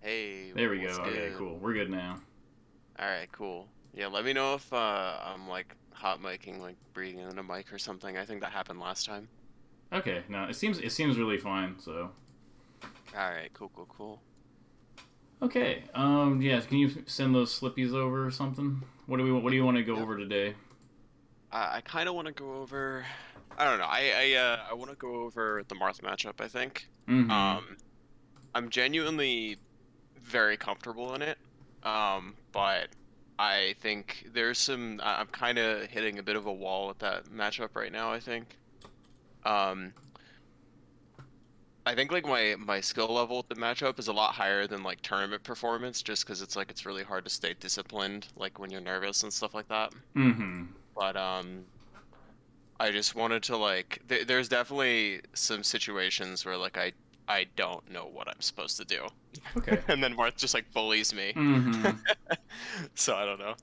Hey. There we go. what's Okay, cool. We're good now. All right, cool. Yeah, let me know if uh, I'm like hot miking, like breathing in a mic or something. I think that happened last time. Okay, no, it seems it seems really fine. So All right, cool, cool, cool. okay, um, yeah. Can you send those slippies over or something? What do we what do you want to go Yeah. over today? I, I kind of want to go over. I don't know. I I uh, I want to go over the Marth matchup. I think. Mm-hmm. Um, I'm genuinely very comfortable in it. Um, but I think there's some. I'm kind of hitting a bit of a wall with that matchup right now. I think. Um, I think like my my skill level with the matchup is a lot higher than like tournament performance, just because it's like it's really hard to stay disciplined, like when you're nervous and stuff like that mm-hmm. but um i just wanted to like th- there's definitely some situations where like i i don't know what i'm supposed to do Okay. and then marth just like bullies me Mm-hmm. so i don't know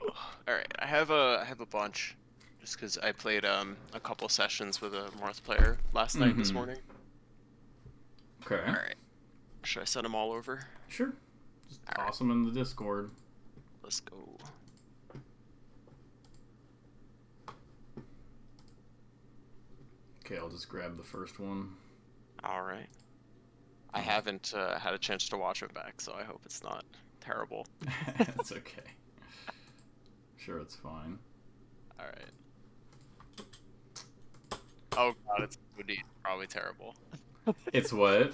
all right i have a i have a bunch just because i played um a couple sessions with a marth player last night this Mhm. morning Okay. all right should i send them all over Sure. Just All right. toss them in the Discord. let's go Okay, I'll just grab the first one. all right i haven't uh, had a chance to watch it back so i hope it's not terrible That's okay. Sure, it's fine. All right. Oh god, it's FOD. Probably terrible. It's what?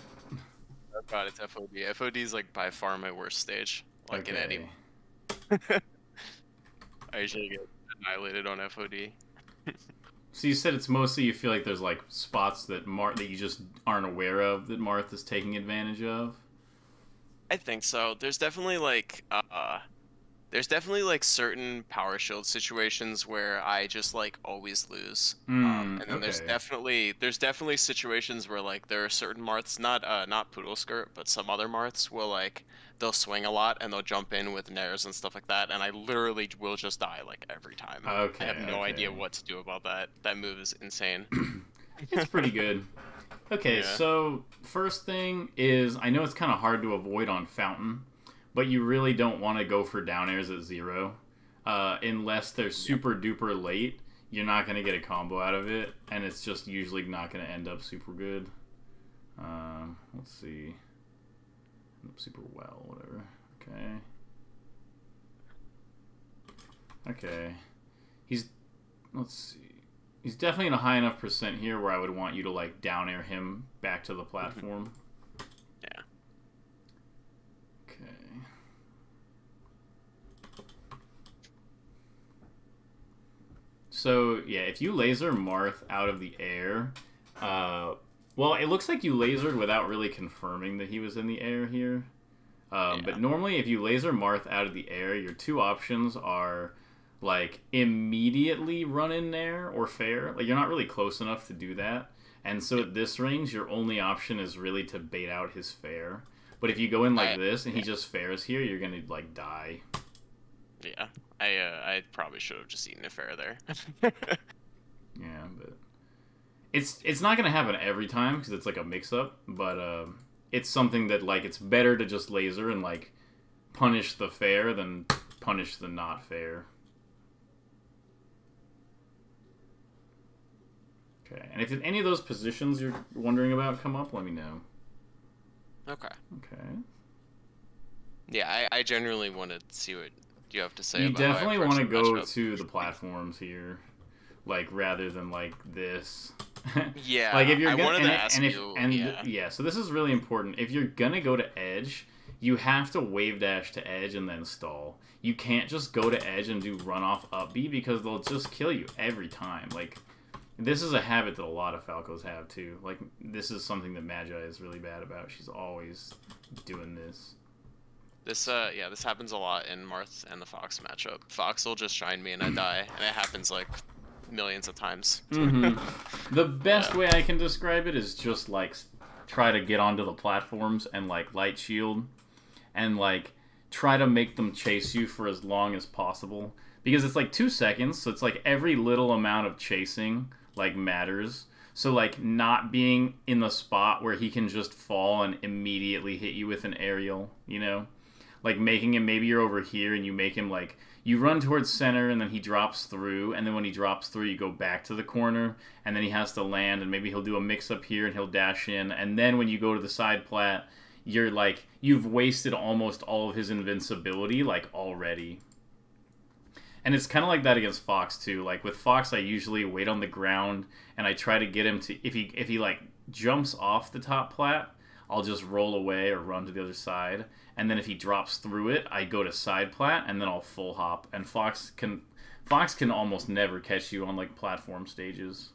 Oh god, it's FOD. FOD is like by far my worst stage. Like in any. I usually get annihilated on FOD. So you said it's mostly you feel like there's like spots that Mar that you just aren't aware of that Marth is taking advantage of. I think so. There's definitely like uh there's definitely like certain power shield situations where I just like always lose. um, Mm, and then there's definitely there's definitely situations where like there are certain marths, not uh not poodle skirt, but some other marths will like they'll swing a lot and they'll jump in with nairs and stuff like that, and I literally will just die like every time. Okay. I have no idea what to do about that. That move is insane. It's pretty good. Okay, Yeah. so first thing is I know it's kind of hard to avoid on Fountain, but you really don't want to go for down airs at zero. Uh, unless they're super duper late, you're not going to get a combo out of it, and it's just usually not going to end up super good. Um, let's see. Super well, whatever. Okay. Okay. He's. Let's see. He's definitely in a high enough percent here where I would want you to like down air him back to the platform. Yeah. Okay. So yeah, if you laser Marth out of the air, uh, well, it looks like you lasered without really confirming that he was in the air here. Um, Yeah. But normally, if you laser Marth out of the air, your two options are like immediately run in there or fair. Like you're not really close enough to do that. And so at this range, your only option is really to bait out his fair. But if you go in like I- this and he just fares here, you're gonna like die. Yeah. I uh, I probably should have just eaten a fair there. Yeah, but it's it's not gonna happen every time because it's like a mix up. But um, it's something that like it's better to just laser and like punish the fair than punish the not fair. Okay, and if any of those positions you're wondering about come up, let me know. okay. Okay. Yeah, I, I genuinely want to see what you have to say. you definitely want to go to the platforms here, like rather than like this. Yeah, like if you're I gonna and, and if you. and yeah. yeah, so this is really important. If you're gonna go to edge, you have to wave dash to edge and then stall. You can't just go to edge and do run off up B because they'll just kill you every time. Like this is a habit that a lot of Falcos have too. Like this is something that Magi is really bad about. She's always doing this. This uh yeah, this happens a lot in Marth and the Fox matchup. Fox will just shine me and I die, and it happens like millions of times. hmm the best Yeah. way I can describe it is just like try to get onto the platforms and like light shield and like try to make them chase you for as long as possible because it's like two seconds, so it's like every little amount of chasing like matters. So like not being in the spot where he can just fall and immediately hit you with an aerial, you know? Like making him maybe you're over here and you make him like you run towards center and then he drops through and then when he drops through you go back to the corner and then he has to land and maybe he'll do a mix up here and he'll dash in and then when you go to the side plat you're like you've wasted almost all of his invincibility like already and it's kind of like that against Fox too. Like with Fox, I usually wait on the ground and I try to get him to if he if he like jumps off the top plat, I'll just roll away or run to the other side. And then if he drops through it, I go to side plat and then I'll full hop. And Fox can Fox can almost never catch you on like platform stages.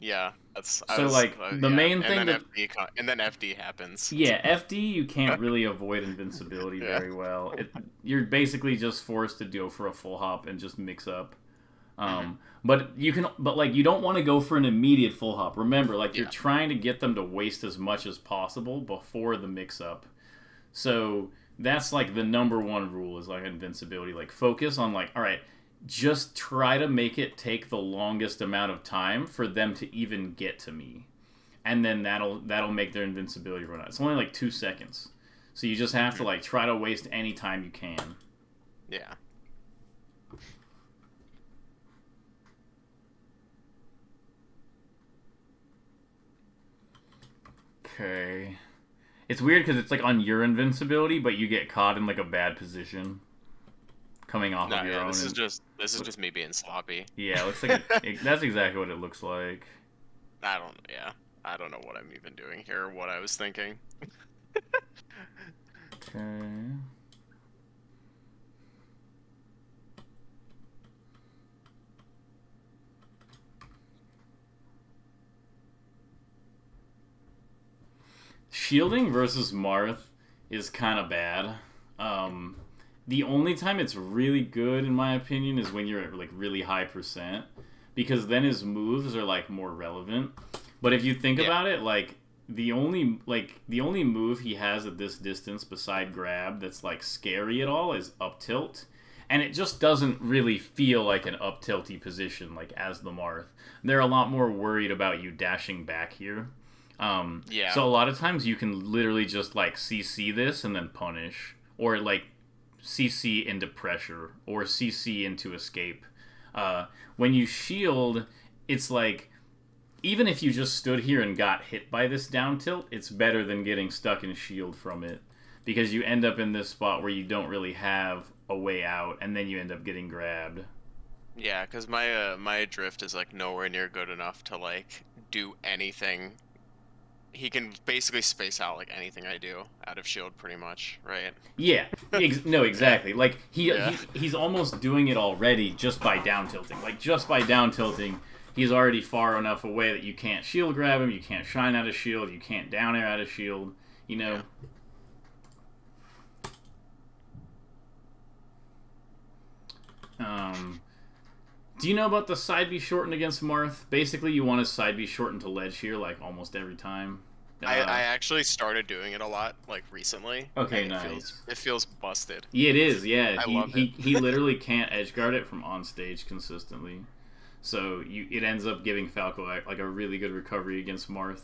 Yeah, that's so was, like uh, the yeah. main thing and that FD, and then FD happens. Yeah, FD you can't really avoid invincibility yeah. very well. It, you're basically just forced to go for a full hop and just mix up. Um, mm-hmm. But you can, but like you don't want to go for an immediate full hop. Remember, like you're trying to get them to waste as much as possible before the mix up. So that's like the number one rule is like invincibility. Like focus on like, all right, just try to make it take the longest amount of time for them to even get to me and then that'll that'll make their invincibility run out it's only like two seconds so you just have to like try to waste any time you can yeah okay it's weird because it's like on your invincibility but you get caught in like a bad position coming off no, of your yeah, own. This is just this is just me being sloppy. Yeah, it looks like it, that's exactly what it looks like. I don't. Yeah, I don't know what I'm even doing here. What I was thinking. okay. Shielding versus Marth is kind of bad. Um, the only time it's really good, in my opinion, is when you're at like really high percent, because then his moves are like more relevant. But if you think yeah. about it, like the only like the only move he has at this distance beside grab that's like scary at all is up tilt and it just doesn't really feel like an up tilty position like as the marth they're a lot more worried about you dashing back here um, yeah so a lot of times you can literally just like cc this and then punish or like CC into pressure or CC into escape. Uh, when you shield, it's like even if you just stood here and got hit by this down tilt, it's better than getting stuck in shield from it because you end up in this spot where you don't really have a way out, and then you end up getting grabbed. Yeah, because my uh, my drift is like nowhere near good enough to like do anything he can basically space out like anything I do out of shield, pretty much, right? Yeah, ex- no, exactly. Like he, yeah. he, he's almost doing it already just by down tilting. Like just by down tilting, he's already far enough away that you can't shield grab him, you can't shine out of shield, you can't down air out of shield. You know. Yeah. Um. Do you know about the side B shortened against Marth? Basically, you want to side B shortened to ledge here, like almost every time. Uh, I, I actually started doing it a lot, like recently. Okay, it nice. Feels, it feels busted. Yeah, it is. Yeah, I he he, it. he literally can't edge guard it from on stage consistently, so you it ends up giving Falco like a really good recovery against Marth.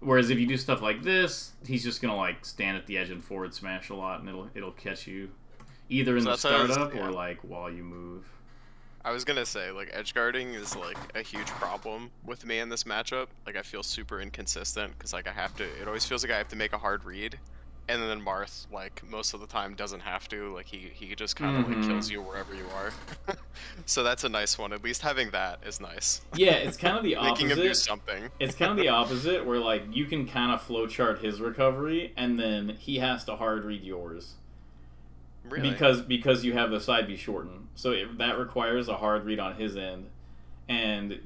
Whereas if you do stuff like this, he's just gonna like stand at the edge and forward smash a lot, and it'll it'll catch you either in So the I was- startup yeah. or like while you move. I was gonna say, like, edge guarding is like a huge problem with me in this matchup. Like, I feel super inconsistent because like I have to. It always feels like I have to make a hard read, and then Marth, like most of the time, doesn't have to. Like he he just kind of Mhm. like kills you wherever you are. so that's a nice one. At least having that is nice. Yeah, it's kind of the Making him do opposite. something. It's kind of the opposite, where like you can kind of flowchart his recovery, and then he has to hard read yours. Really. because because you have the side B shortened, so it, that requires a hard read on his end, and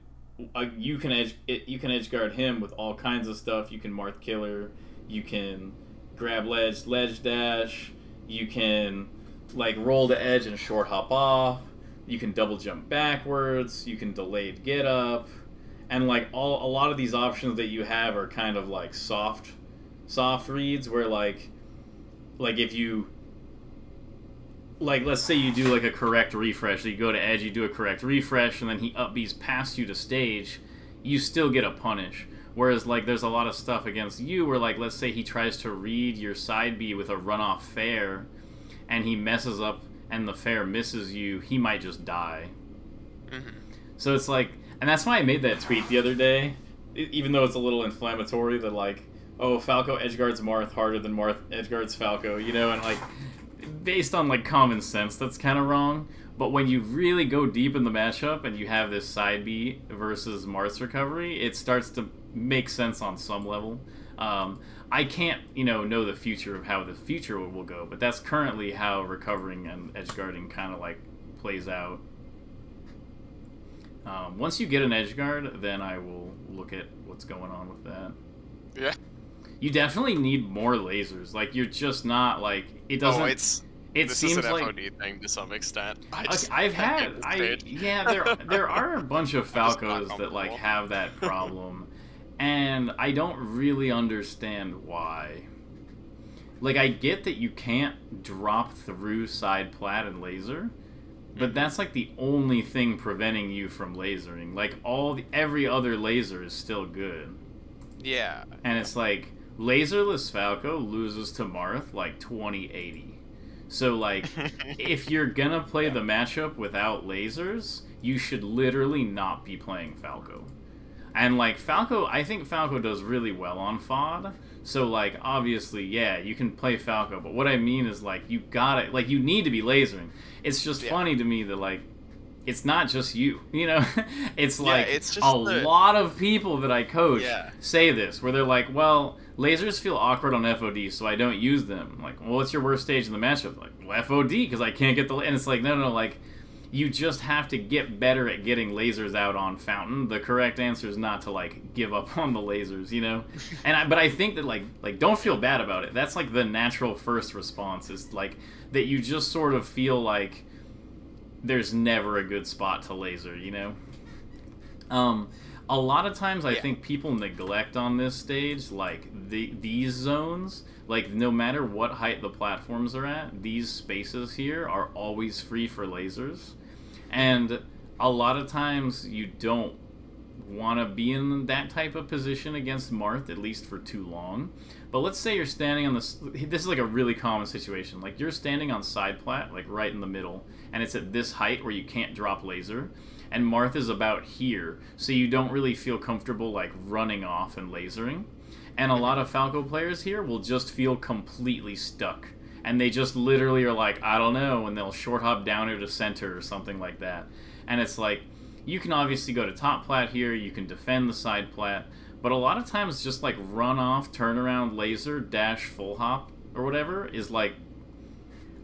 uh, you can edge it, you can edge guard him with all kinds of stuff. You can Marth Killer, you can grab ledge ledge dash, you can like roll the edge and short hop off. You can double jump backwards. You can delayed get up, and like all a lot of these options that you have are kind of like soft, soft reads where like, like if you like let's say you do like a correct refresh, so you go to edge, you do a correct refresh, and then he up B's past you to stage. you still get a punish. Whereas like there's a lot of stuff against you where like let's say he tries to read your side B with a runoff fair, and he messes up and the fair misses you, he might just die. Mm-hmm. So it's like, and that's why I made that tweet the other day, even though it's a little inflammatory. That like, oh, Falco edgeguards Marth harder than Marth edgeguards Falco, you know, and like, based on like common sense, that's kind of wrong. But when you really go deep in the matchup and you have this side B versus Marth's recovery, it starts to make sense on some level. Um, I can't, you know, know the future of how the future will go, but that's currently how recovering and edge guarding kind of like plays out. Um, once you get an edge guard, then I will look at what's going on with that. Yeah. You definitely need more lasers. Like you're just not like it doesn't. Oh, it's it this seems is an like FOD thing to some extent. I okay, I've had I yeah there there are a bunch of I'm just not Falcos that like have that problem, and I don't really understand why. Like I get that you can't drop through side plat and laser, but Mhm. that's like the only thing preventing you from lasering. Like all the, every other laser is still good, Yeah. and it's like laserless Falco loses to Marth like twenty eighty. So like if you're gonna play the matchup without lasers, you should literally not be playing Falco. And like Falco, I think Falco does really well on FOD. So like obviously, yeah, you can play Falco, but what I mean is like you gotta like you need to be lasering. It's just Yeah. funny to me that like it's not just you, you know. it's Yeah, like it's just a the- lot of people that I coach Yeah. say this, where they're like, "Well, lasers feel awkward on FOD, so I don't use them." Like, well, what's your worst stage in the matchup? Like, well, FOD, because I can't get the. And it's like, no, no, no, like, you just have to get better at getting lasers out on Fountain. The correct answer is not to like give up on the lasers, you know. And I, but I think that like, like, don't feel bad about it. That's like the natural first response is like that you just sort of feel like there's never a good spot to laser, you know. Um, a lot of times I Yeah. think people neglect on this stage like the these zones. Like no matter what height the platforms are at, these spaces here are always free for lasers, and a lot of times you don't want to be in that type of position against Marth at least for too long. But let's say you're standing on this. This is like a really common situation. Like you're standing on side plat, like right in the middle, and it's at this height where you can't drop laser. And Marth is about here, so you don't really feel comfortable like running off and lasering. And a lot of Falco players here will just feel completely stuck. And they just literally are like, I don't know, and they'll short hop down or to center or something like that. And it's like, you can obviously go to top plat here, you can defend the side plat, but a lot of times just like run off, turn around, laser, dash, full hop, or whatever is like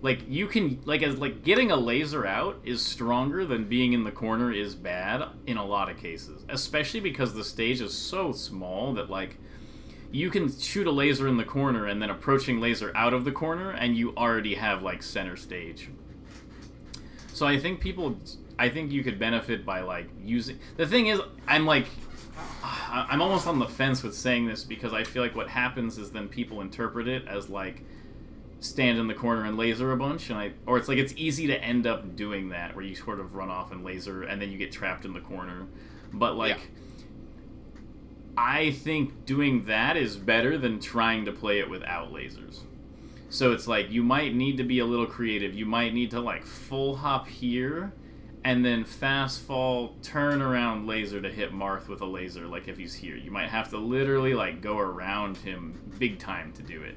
like you can like as like getting a laser out is stronger than being in the corner is bad in a lot of cases especially because the stage is so small that like you can shoot a laser in the corner and then approaching laser out of the corner and you already have like center stage. So i think people i think you could benefit by like using the thing is i'm like i'm almost on the fence with saying this because i feel like what happens is then people interpret it as like stand in the corner and laser a bunch and I or it's like it's easy to end up doing that where you sort of run off and laser and then you get trapped in the corner. But like I think doing that is better than trying to play it without lasers. So it's like you might need to be a little creative. You might need to like full hop here and then fast fall turn around laser to hit Marth with a laser like if he's here. You might have to literally like go around him big time to do it.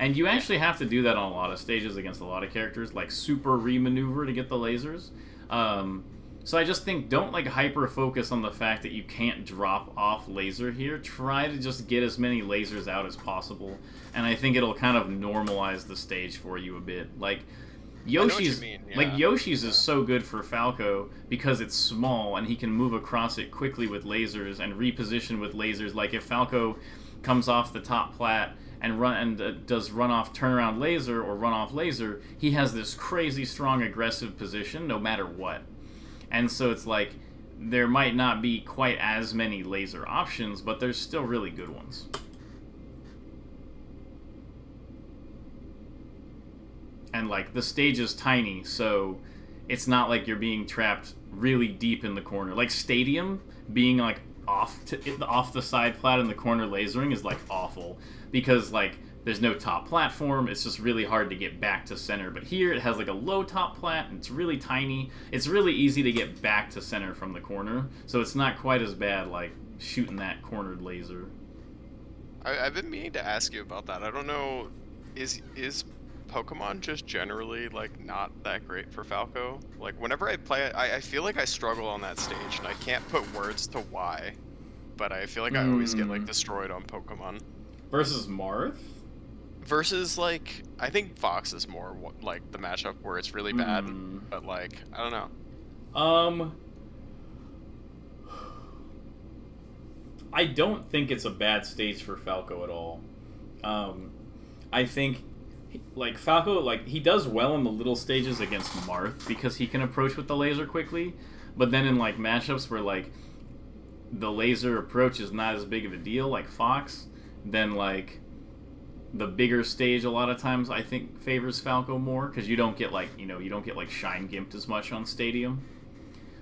And you actually have to do that on a lot of stages against a lot of characters, like super remaneuver to get the lasers. Um, so I just think don't like hyper focus on the fact that you can't drop off laser here. Try to just get as many lasers out as possible, and I think it'll kind of normalize the stage for you a bit. Like Yoshi's, mean, like yeah. Yoshi's is so good for Falco because it's small and he can move across it quickly with lasers and reposition with lasers. Like if Falco comes off the top plat and run and uh, does run off turnaround laser or run off laser, he has this crazy strong aggressive position no matter what. And so it's like there might not be quite as many laser options, but there's still really good ones. And like the stage is tiny, so it's not like you're being trapped really deep in the corner. Like Stadium being like off to off the side plat and the corner lasering is like awful because like there's no top platform. It's just really hard to get back to center. But here it has like a low top plat and it's really tiny. It's really easy to get back to center from the corner. So it's not quite as bad like shooting that cornered laser. I, have been meaning to ask you about that. I don't know, is is Pokemon just generally like not that great for Falco? Like whenever I play it, I, I feel like I struggle on that stage and I can't put words to why. But I feel like I always get like hmm. destroyed on Pokemon. Versus Marth? Versus like I think Fox is more like the matchup where it's really bad, mm. but like I don't know. Um I don't think it's a bad stage for Falco at all. Um, I think like Falco, like he does well in the little stages against Marth because he can approach with the laser quickly. But then in like matchups where like the laser approach is not as big of a deal, like Fox, then like the bigger stage a lot of times I think favors Falco more because you don't get like you know you don't get like shine gimped as much on Stadium.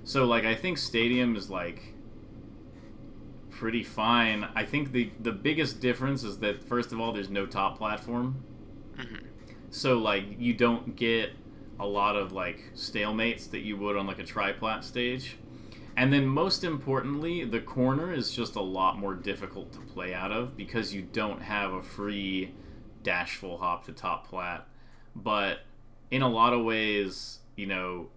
So like I think Stadium is like pretty fine. I think the the biggest difference is that first of all, there's no top platform, mm-hmm. so like you don't get a lot of like stalemates that you would on like a triplat stage. And then most importantly, the corner is just a lot more difficult to play out of because you don't have a free dash full hop to top plat. But in a lot of ways, you know,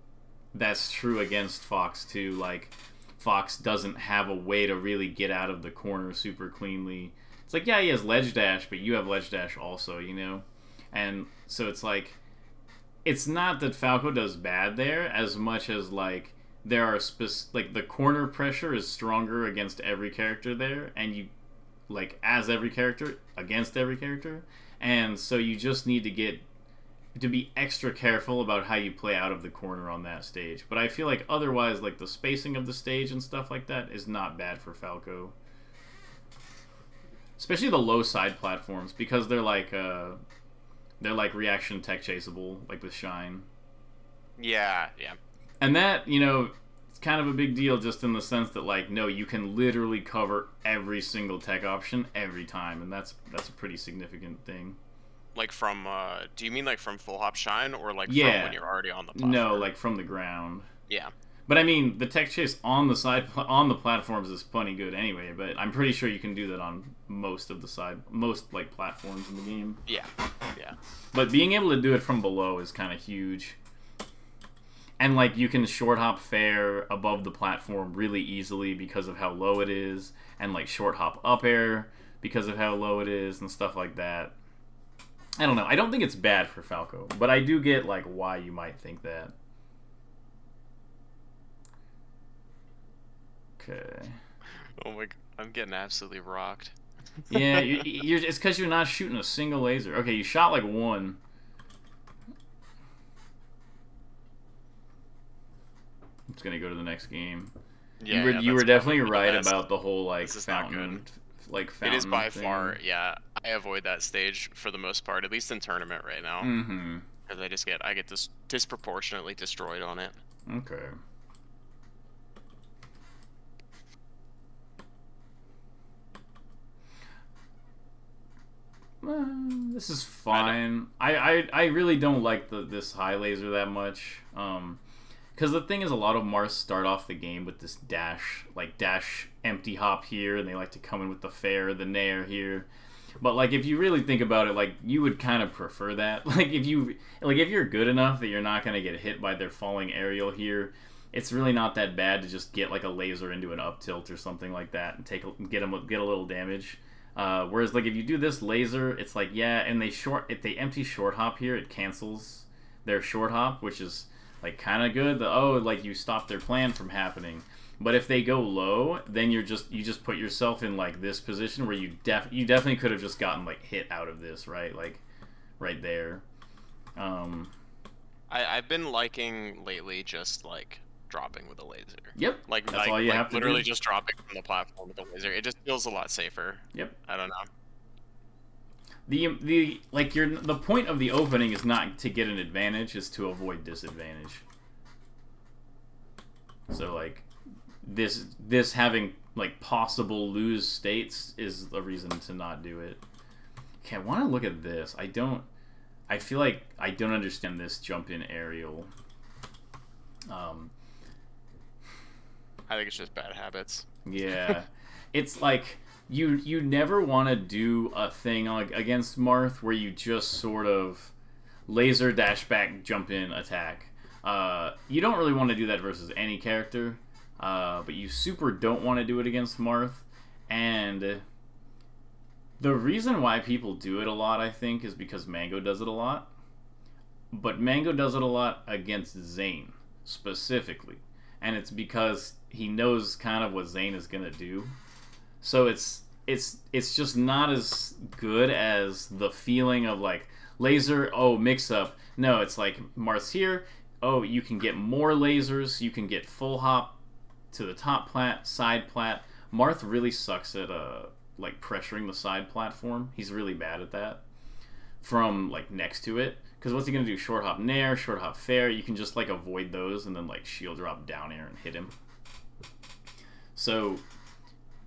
that's true against Fox too. Like Fox doesn't have a way to really get out of the corner super cleanly. It's like, yeah, he has ledge dash, but you have ledge dash also, you know? And so it's like, it's not that Falco does bad there as much as like there are spec- like the corner pressure is stronger against every character there and you like as every character against every character and so you just need to get to be extra careful about how you play out of the corner on that stage. But I feel like otherwise, like the spacing of the stage and stuff like that is not bad for Falco. Especially the low side platforms because they're like uh, they're like reaction tech chaseable, like with Shine. Yeah, yeah. And that you know, it's kind of a big deal just in the sense that like no, you can literally cover every single tech option every time, and that's that's a pretty significant thing. Like from, uh, do you mean like from full hop shine or like yeah. from when you're already on the platform? No, like from the ground. Yeah. But I mean, the tech chase on the side on the platforms is plenty good anyway. But I'm pretty sure you can do that on most of the side, most like platforms in the game. Yeah, yeah. But being able to do it from below is kind of huge. And like you can short hop fair above the platform really easily because of how low it is, and like short hop up air because of how low it is, and stuff like that. I don't know. I don't think it's bad for Falco, but I do get like why you might think that. Okay. Oh my! I'm getting absolutely rocked. yeah, you're, you're, it's because you're not shooting a single laser. Okay, you shot like one. It's gonna go to the next game. Yeah, you were, yeah, you were definitely right about the whole like fountain like fountain. It is by thing. far, yeah. I avoid that stage for the most part, at least in tournament right now. Mm-hmm. Because I just get I get dis- disproportionately destroyed on it. Okay. Uh, this is fine. I, I, I really don't like the this high laser that much. Um, because the thing is, a lot of Mars start off the game with this dash, like dash empty hop here, and they like to come in with the fair, the nair here. But like, if you really think about it, like you would kind of prefer that. Like if you like if you're good enough that you're not gonna get hit by their falling aerial here, it's really not that bad to just get like a laser into an up tilt or something like that and take get them get a little damage. Uh, whereas like if you do this laser, it's like yeah, and they short if they empty short hop here, it cancels their short hop, which is like kind of good. The oh, like you stop their plan from happening. But if they go low, then you're just you just put yourself in like this position where you def you definitely could have just gotten like hit out of this, right? Like right there. Um I I've been liking lately just like dropping with a laser. Yep. Like that's like, all you like have to literally do. just dropping from the platform with a laser. It just feels a lot safer. Yep. I don't know. The the like your the point of the opening is not to get an advantage, is to avoid disadvantage. So like this this having like possible lose states is a reason to not do it. Okay, I want to look at this. I don't. I feel like I don't understand this jump in aerial. Um, I think it's just bad habits. yeah, it's like you you never want to do a thing like against Marth where you just sort of laser dash back jump in attack. Uh, you don't really want to do that versus any character, uh, but you super don't want to do it against Marth. And the reason why people do it a lot, I think, is because Mango does it a lot. But Mango does it a lot against Zain specifically, and it's because he knows kind of what Zain is gonna do. So it's it's it's just not as good as the feeling of like laser oh mix up. No, it's like Marth's here. Oh, you can get more lasers. You can get full hop to the top plat, side plat. Marth really sucks at uh like pressuring the side platform. He's really bad at that. From like next to it, because what's he gonna do? Short hop nair, short hop fair. You can just like avoid those and then like shield drop down air and hit him. So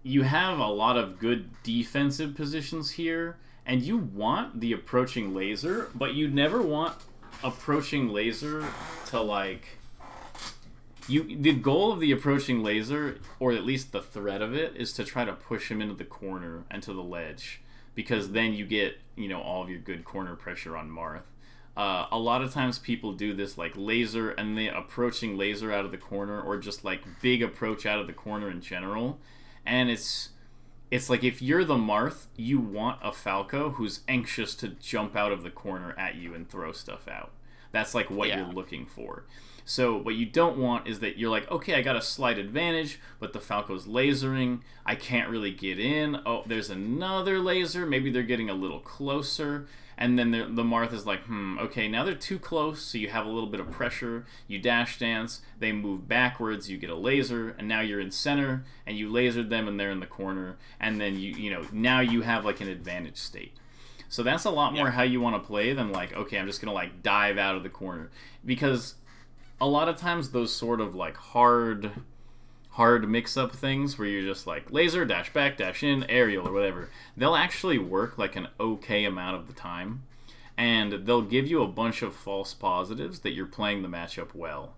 you have a lot of good defensive positions here, and you want the approaching laser, but you never want approaching laser to like you the goal of the approaching laser or at least the threat of it is to try to push him into the corner and to the ledge because then you get you know all of your good corner pressure on marth. Uh, a lot of times people do this like laser and the approaching laser out of the corner or just like big approach out of the corner in general and it's it's like if you're the marth you want a falco who's anxious to jump out of the corner at you and throw stuff out that's like what Yeah. you're looking for so what you don't want is that you're like, okay, I got a slight advantage, but the Falco's lasering. I can't really get in. Oh, there's another laser. Maybe they're getting a little closer. And then the the Marth is like, hmm, okay, now they're too close, so you have a little bit of pressure. You dash dance, they move backwards, you get a laser, and now you're in center, and you lasered them, and they're in the corner, and then you you know now you have like an advantage state. So that's a lot more Yeah. how you want to play than like, okay, I'm just gonna like dive out of the corner because a lot of times those sort of like hard hard mix up things where you're just like laser dash back dash in aerial or whatever they'll actually work like an okay amount of the time and they'll give you a bunch of false positives that you're playing the matchup well.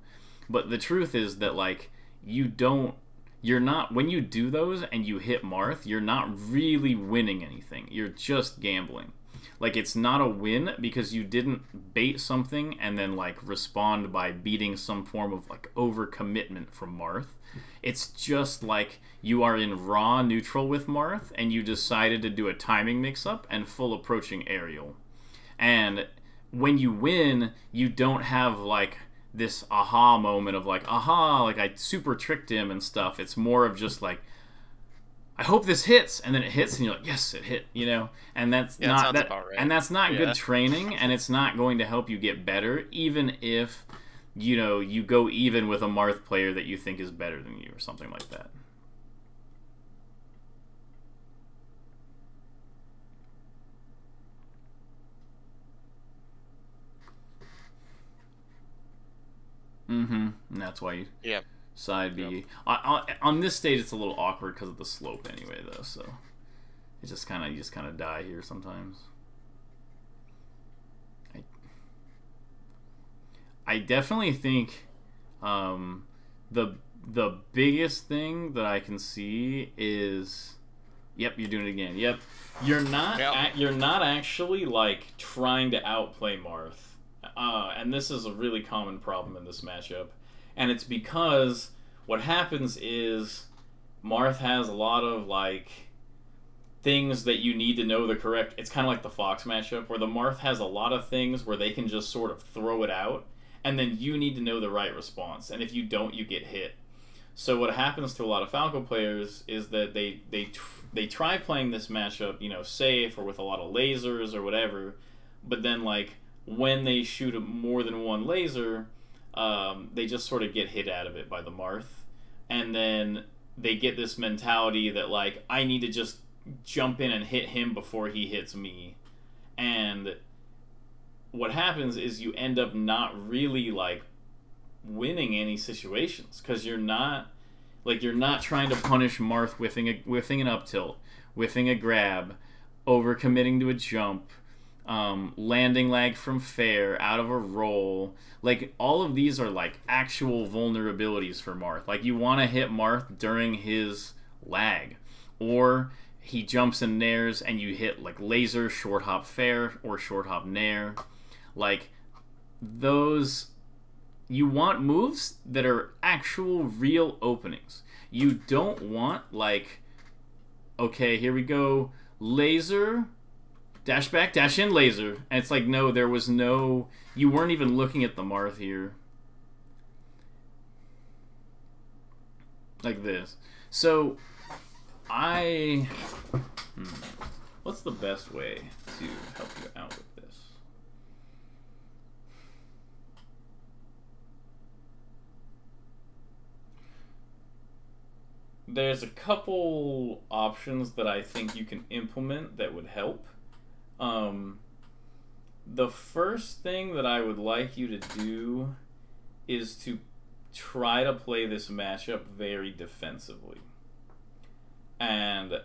But the truth is that like you don't you're not when you do those and you hit marth you're not really winning anything. You're just gambling like it's not a win because you didn't bait something and then like respond by beating some form of like overcommitment from Marth. It's just like you are in raw neutral with Marth and you decided to do a timing mix up and full approaching aerial. And when you win, you don't have like this aha moment of like aha like I super tricked him and stuff. It's more of just like I hope this hits, and then it hits, and you're like, yes, it hit, you know, and that's Yeah, not that, right. and that's not Yeah. good training, and it's not going to help you get better, even if you know you go even with a Marth player that you think is better than you or something like that. Mm-hmm. And that's why you Yeah. Side B. Yep. On, on, this stage, it's a little awkward because of the slope, anyway. Though, so it just kind of you just kind of die here sometimes. I I definitely think um, the the biggest thing that I can see is. Yep, you're doing it again. Yep, you're not. Yep. you're not actually like trying to outplay Marth, uh, and this is a really common problem in this matchup and it's because what happens is Marth has a lot of like things that you need to know the correct. It's kind of like the Fox matchup where the Marth has a lot of things where they can just sort of throw it out, and then you need to know the right response. And if you don't, you get hit. So what happens to a lot of Falco players is that they they they try playing this matchup, you know, safe or with a lot of lasers or whatever, but then like when they shoot more than one laser, um, they just sort of get hit out of it by the Marth, and then they get this mentality that like I need to just jump in and hit him before he hits me, and what happens is you end up not really like winning any situations because you're not Like you're not trying to punish Marth whiffing a whiffing an up tilt, whiffing a grab, over committing to a jump, um, landing lag from fair, out of a roll. Like all of these are like actual vulnerabilities for Marth. Like you want to hit Marth during his lag, or he jumps and nairs and you hit like laser, short hop fair, or short hop nair. Like those you want moves that are actual real openings. You don't want like okay, here we go, laser, dash back, dash in, laser. And it's like no, there was no you weren't even looking at the Marth here. Like this. So I hmm, what's the best way to help you out with this? there's a couple options that I think you can implement that would help. Um, the first thing that I would like you to do is to try to play this matchup very defensively. And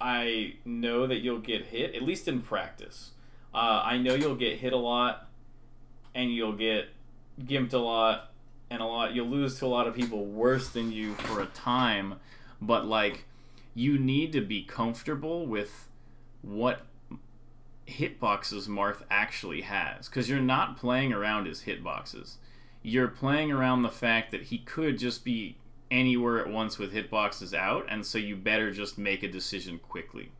I know that you'll get hit, at least in practice. Uh, I know you'll get hit a lot, and you'll get gimped a lot, and a lot. You'll lose to a lot of people worse than you for a time but like you need to be comfortable with what hitboxes Marth actually has because you're not playing around his hitboxes. You're playing around the fact that he could just be anywhere at once with hitboxes out, and so you better just make a decision quickly.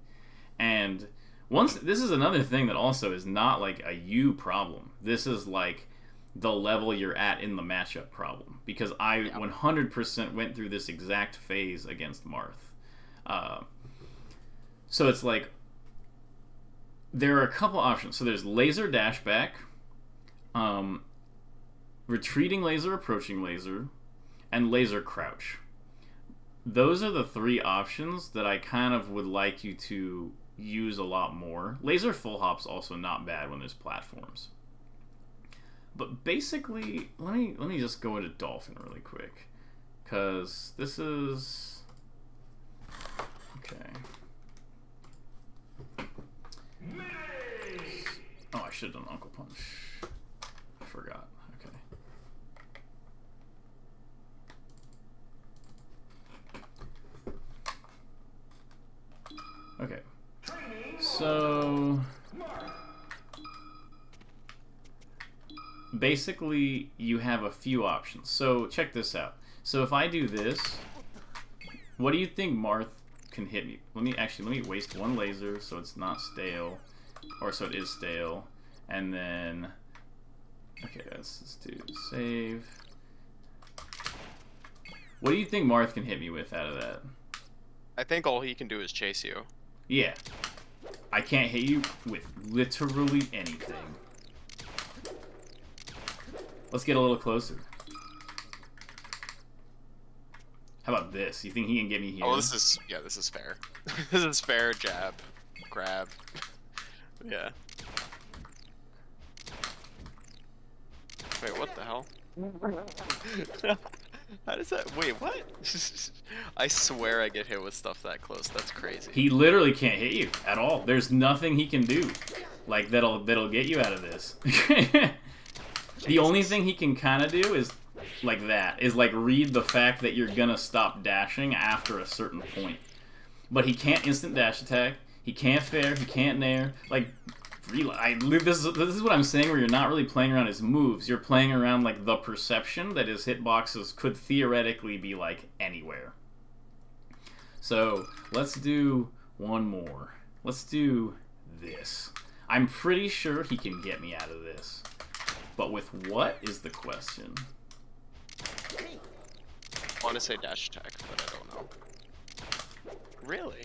And once this is another thing that also is not like a you problem. This is like the level you're at in the matchup problem because I yeah. 100% went through this exact phase against Marth. Uh, so it's like there are a couple options. So there's laser dashback, um, retreating laser, approaching laser, and laser crouch. Those are the three options that I kind of would like you to use a lot more. Laser full hop's also not bad when there's platforms. But basically, let me let me just go into Dolphin really quick, because this is okay. Oh, I should have done UnclePunch. I forgot. Okay. Okay. So basically you have a few options. So check this out. So if I do this, what do you think Marth can hit me? Let me actually let me waste one laser so it's not stale, or so it is stale, and then okay, let's, let's do save. What do you think Marth can hit me with out of that? I think all he can do is chase you. Yeah. I can't hit you with literally anything. Let's get a little closer. How about this? You think he can get me oh, here? Oh, this is yeah, this is fair. this is fair. Jab, grab. yeah. Wait, what the hell? How does that? Wait, what? I swear I get hit with stuff that close. That's crazy. He literally can't hit you at all. There's nothing he can do, like that'll that'll get you out of this. The only thing he can kind of do is like that is like read the fact that you're gonna stop dashing after a certain point. But he can't instant dash attack. He can't fair. He can't nair. Like, I, this is this is what I'm saying. Where you're not really playing around his moves. You're playing around like the perception that his hitboxes could theoretically be like anywhere. So let's do one more. Let's do this. I'm pretty sure he can get me out of this. But with what is the question? I want to say dash attack, but I don't know. Really?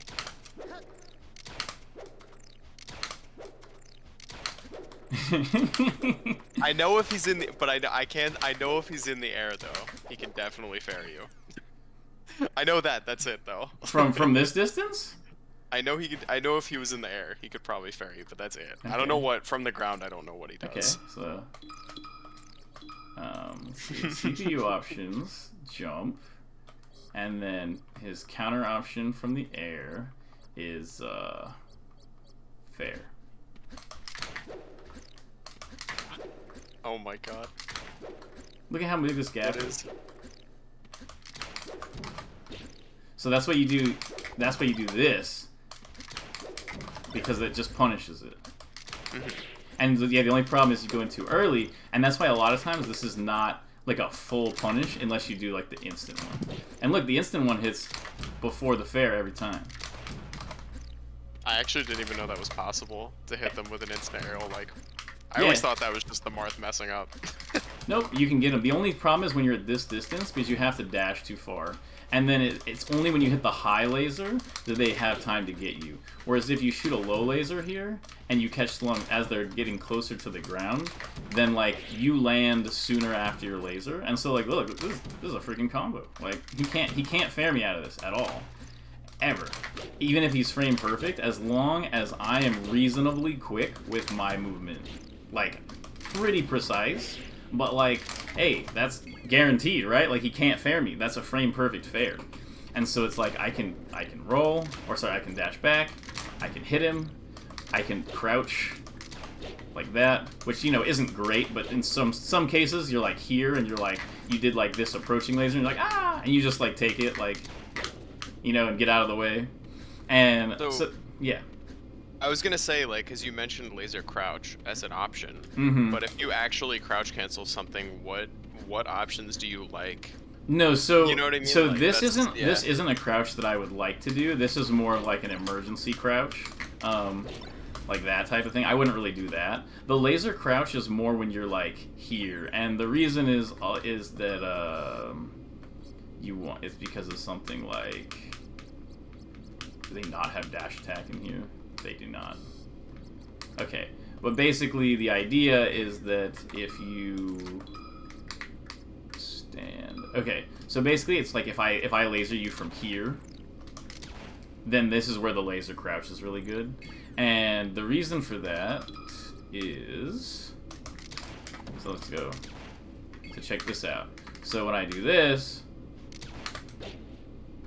I know if he's in the, but I I can't. I know if he's in the air though, he can definitely fair you. I know that. That's it though. from from this distance? I know he could. I know if he was in the air, he could probably ferry, but that's it. Okay. I don't know what from the ground. I don't know what he does. Okay, so um, CPU options, jump, And then his counter option from the air is uh, fair. Oh my god. Look at how big this gap It is. So that's why you do. That's why you do this because it just punishes it. Mm-hmm. And yeah, the only problem is you go in too early, and that's why a lot of times this is not like a full punish unless you do like the instant one. And look, the instant one hits before the fair every time. I actually didn't even know that was possible to hit them with an instant arrow. Like, I Yeah. always thought that was just the Marth messing up. Nope, you can get them. The only problem is when you're at this distance because you have to dash too far. And then it, it's only when you hit the high laser that they have time to get you. Whereas if you shoot a low laser here and you catch them as they're getting closer to the ground, then like you land sooner after your laser. And so like look, this, this is a freaking combo. Like he can't he can't fair me out of this at all. Ever. Even if he's frame perfect, as long as I am reasonably quick with my movement. Like pretty precise, but like, hey, that's guaranteed, right? Like he can't fair me. That's a frame perfect fair. And so it's like I can I can roll, or sorry, I can dash back, I can hit him, I can crouch like that, which you know isn't great, but in some some cases you're like here and you're like you did like this approaching laser and you're like ah and you just like take it like you know and get out of the way. And So- so yeah. I was gonna say, like, because you mentioned laser crouch as an option, Mhm. but if you actually crouch cancel something, what what options do you like? No, so You know what I mean? so Like, this isn't yeah. this isn't a crouch that I would like to do. This is more like an emergency crouch, um, like that type of thing. I wouldn't really do that. The laser crouch is more when you're like here, and the reason is uh, is that um, you want it's because of something like do they not have dash attack in here? They do not. Okay, but basically the idea is that if you stand okay so basically it's like if i if i laser you from here then this is where the laser crouch is really good and the reason for that is so let's go to check this out so when i do this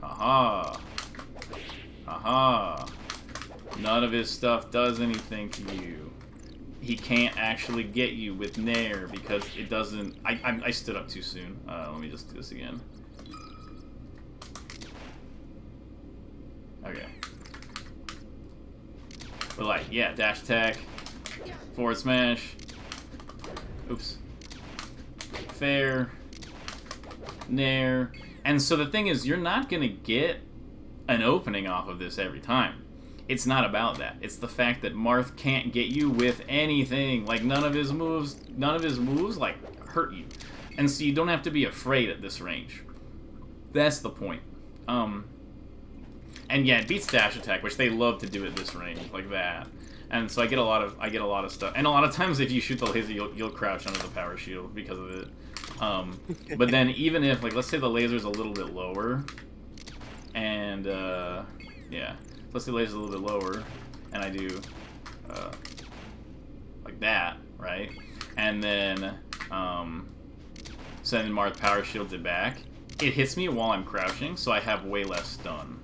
aha aha none of his stuff does anything to you he can't actually get you with Nair because it doesn't. I, I, I stood up too soon. Uh, let me just do this again. Okay. But like, yeah, dash attack, forward smash. Oops. Fair. Nair. And so the thing is, you're not gonna get an opening off of this every time. It's not about that. It's the fact that Marth can't get you with anything. Like none of his moves, none of his moves like hurt you, and so you don't have to be afraid at this range. That's the point. Um, and yeah, it beats dash attack, which they love to do at this range, like that. And so I get a lot of I get a lot of stuff, and a lot of times if you shoot the laser, you'll, you'll crouch under the power shield because of it. Um, but then even if like let's say the laser's a little bit lower, and uh, yeah, say the laser's a little bit lower, and I do uh, like that, right? And then um, so Marth power shields it back. It hits me while I'm crouching, so I have way less stun.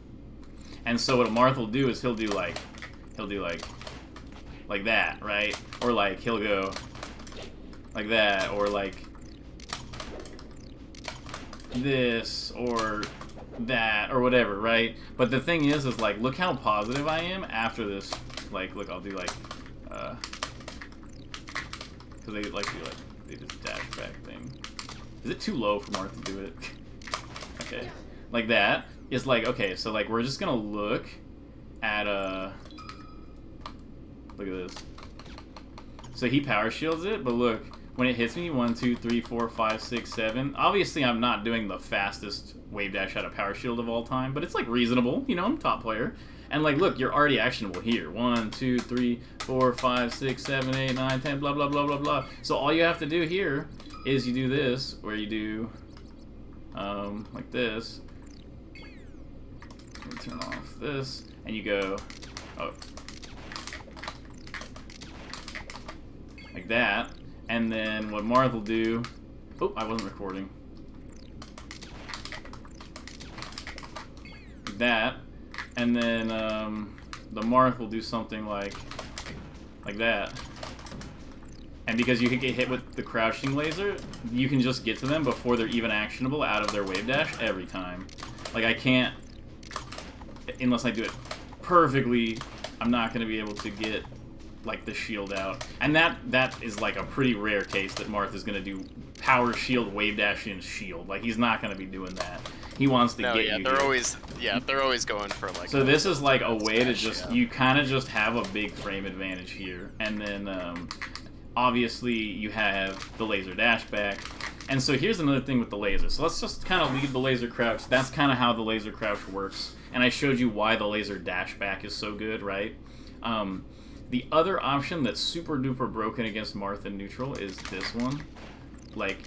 And so what Marth will do is he'll do like he'll do like like that, right? Or like he'll go like that, or like this, or that, or whatever, right? But the thing is, is like, look how positive I am after this. Like, look, I'll do like, uh, because they like do like they just dash back thing. Is it too low for Marth to do it? okay, like that is like okay. So like we're just gonna look at uh, look at this. So he power shields it, but look, when it hits me, one, two, three, four, five, six, seven. Obviously, I'm not doing the fastest wave dash out of power shield of all time, but it's like reasonable. You know, I'm top player. And like, look, you're already actionable here. One, two, three, four, five, six, seven, eight, nine, ten, blah, blah, blah, blah, blah. So all you have to do here is you do this, where you do, um, like this. Turn off this, and you go, oh, like that. And then what Marth will do, oh, I wasn't recording. That, and then um, the Marth will do something like like that. And because you can get hit with the crouching laser, you can just get to them before they're even actionable out of their wave dash every time. Like I can't, unless I do it perfectly, I'm not going to be able to get like the shield out. And that that is like a pretty rare case that Marth is going to do power shield, wave dash in shield. Like he's not going to be doing that. He wants to no, get yeah, you. they're here. always yeah, they're always going for like. So this is like a way to just yeah. you kind of just have a big frame advantage here, and then um, obviously you have the laser dash back. And so here's another thing with the laser. So let's just kind of leave the laser crouch. That's kind of how the laser crouch works. And I showed you why the laser dash back is so good, right? Um, the other option that's super duper broken against Marth and neutral is this one. Like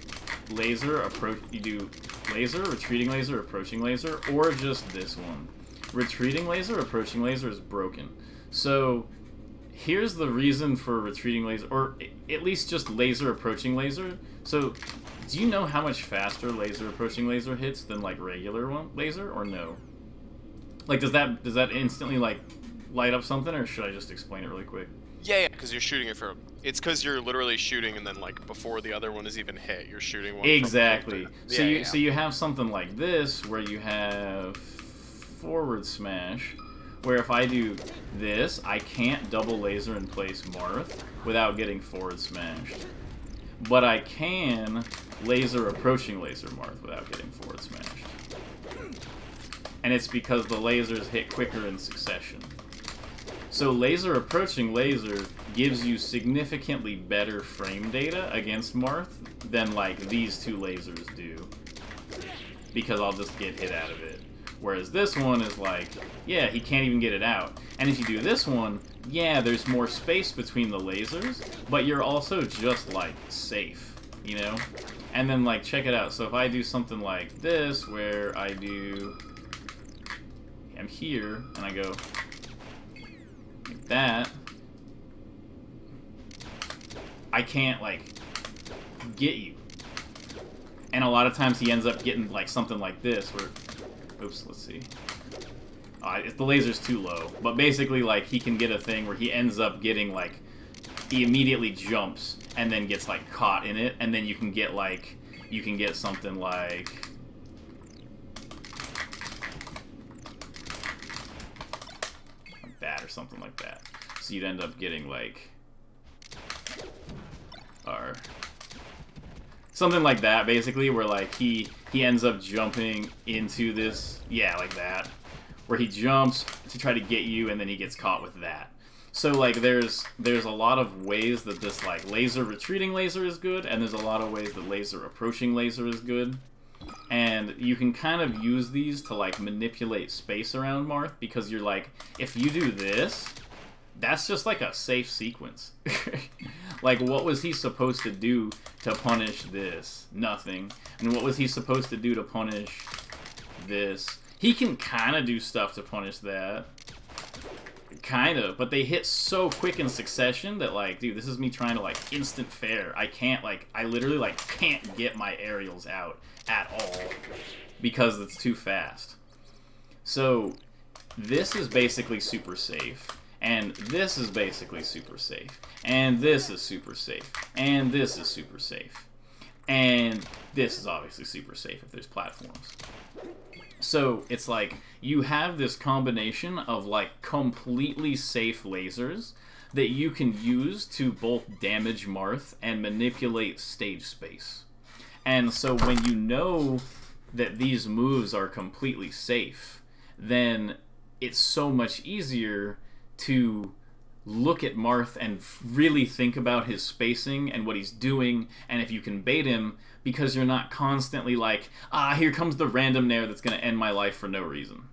laser approach you do laser, retreating laser, approaching laser, or just this one. Retreating laser, approaching laser is broken. So here's the reason for retreating laser, or at least just laser approaching laser. So do you know how much faster laser approaching laser hits than like regular one laser, or no? Like does that does that instantly like light up something, or should I just explain it really quick? Yeah, yeah, because you're shooting it from. It's because you're literally shooting, and then like before the other one is even hit, you're shooting one. Exactly. So Yeah, you yeah, so you have something like this where you have forward smash, where if I do this, I can't double laser in place Marth without getting forward smashed. But I can laser approaching laser Marth without getting forward smashed. And it's because the lasers hit quicker in succession. So laser approaching laser gives you significantly better frame data against Marth than like these two lasers do. Because I'll just get hit out of it. Whereas this one is like, yeah, he can't even get it out. And if you do this one, yeah, there's more space between the lasers, but you're also just like safe, you know? And then like check it out. So if I do something like this where I do I'm here and I go like that, I can't like get you. And a lot of times he ends up getting like something like this where oops, let's see. Uh, if the laser's too low, but basically like he can get a thing where he ends up getting like he immediately jumps and then gets like caught in it and then you can get like you can get something like like that or something like that. So you'd end up getting like or something like that basically where like he he ends up jumping into this yeah like that where he jumps to try to get you and then he gets caught with that so like there's there's a lot of ways that this like laser retreating laser is good and there's a lot of ways that laser approaching laser is good and you can kind of use these to like manipulate space around Marth because you're like if you do this that's just like a safe sequence. like, what was he supposed to do to punish this? Nothing. And what was he supposed to do to punish this? He can kind of do stuff to punish that. Kind of, but they hit so quick in succession that, like, dude, this is me trying to, like, instant fair. I can't, like, I literally, like, can't get my aerials out at all because it's too fast. So, this is basically super safe. And this is basically super safe. And this is super safe. And this is super safe. And this is obviously super safe if there's platforms. So it's like you have this combination of like completely safe lasers that you can use to both damage Marth and manipulate stage space. And so when you know that these moves are completely safe, then it's so much easier to look at Marth and really think about his spacing and what he's doing, and if you can bait him, because you're not constantly like, ah, here comes the random nair that's going to end my life for no reason.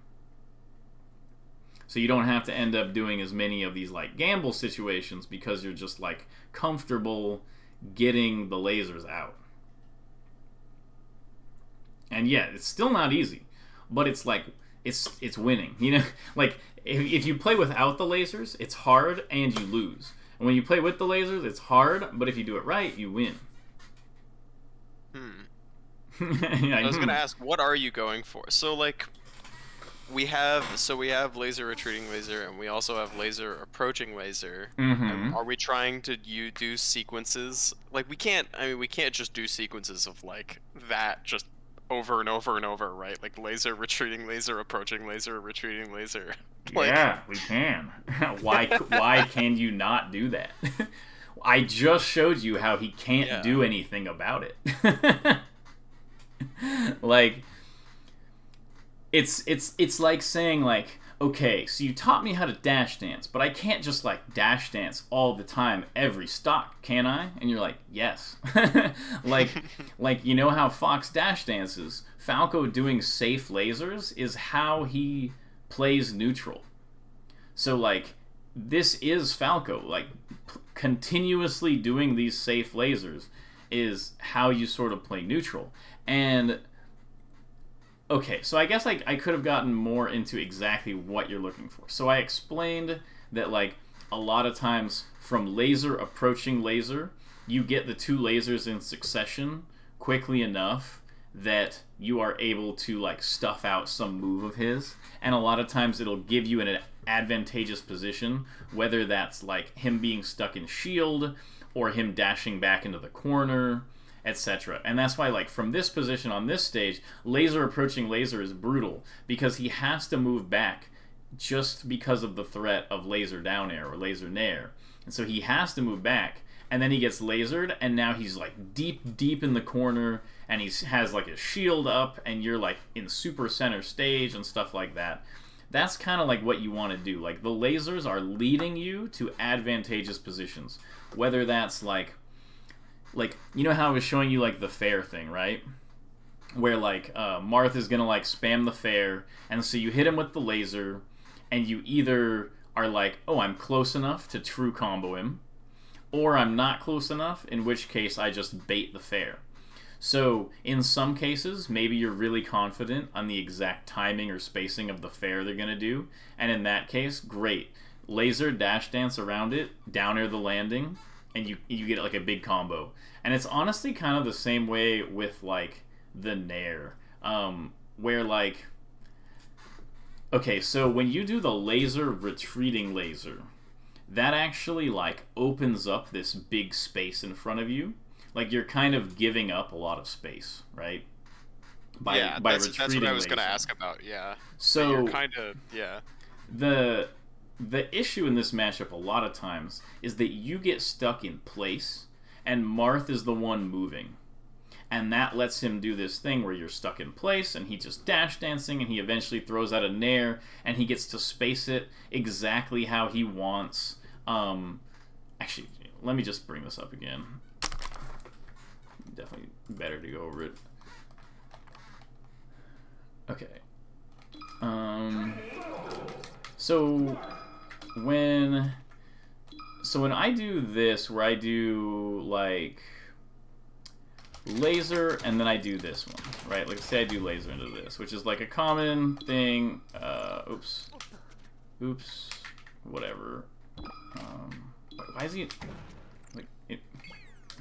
So you don't have to end up doing as many of these like gamble situations because you're just like comfortable getting the lasers out. And yeah, it's still not easy, but it's like it's it's winning. You know, like if, if you play without the lasers, it's hard and you lose. And when you play with the lasers, it's hard, but if you do it right, you win. Hmm. Yeah, I was gonna ask, what are you going for? So like, we have so we have laser retreating laser, and we also have laser approaching laser. Mm-hmm. Are we trying to you do sequences? Like we can't. I mean, we can't just do sequences of like that just over and over and over, right? Like laser retreating laser approaching laser retreating laser. like, yeah, we can. why? why can you not do that? I just showed you how he can't Yeah. do anything about it. like it's it's it's like saying like okay so you taught me how to dash dance but i can't just like dash dance all the time every stock can i? And you're like yes. Like like you know how fox dash dances? Falco doing safe lasers is how he plays neutral. So like this is falco like continuously doing these safe lasers is how you sort of play neutral. And okay, so I guess like I could have gotten more into exactly what you're looking for. So I explained that like a lot of times from laser approaching laser, you get the two lasers in succession quickly enough that you are able to like stuff out some move of his and a lot of times it'll give you an advantageous position whether that's like him being stuck in shield or him dashing back into the corner etc. And that's why, like, from this position on this stage, laser approaching laser is brutal because he has to move back just because of the threat of laser down air or laser nair. And so he has to move back, and then he gets lasered, and now he's like deep, deep in the corner, and he has like a shield up, and you're like in super center stage and stuff like that. That's kind of like what you want to do. Like, the lasers are leading you to advantageous positions, whether that's like like you know how I was showing you like the fair thing, right? Where like uh, Marth is gonna like spam the fair, and so you hit him with the laser, and you either are like, oh, I'm close enough to true combo him, or I'm not close enough, in which case I just bait the fair. So in some cases, maybe you're really confident on the exact timing or spacing of the fair they're gonna do, and in that case, great. Laser dash dance around it, down air the landing, and you you get like a big combo. And it's honestly kind of the same way with like the Nair, um, where like okay, so when you do the laser retreating laser, that actually like opens up this big space in front of you. Like you're kind of giving up a lot of space, right? By yeah, by that's, retreating that's what I was gonna ask about. Yeah. So you're kind of yeah. the the issue in this matchup a lot of times is that you get stuck in place and Marth is the one moving. And that lets him do this thing where you're stuck in place and he just dash dancing and he eventually throws out a nair and he gets to space it exactly how he wants. Um actually let me just bring this up again. Definitely better to go over it. Okay. Um so when so when I do this where I do like laser and then I do this one, right? Like say I do laser into this, which is like a common thing. Uh, oops, oops, whatever. Um, why is he like? It,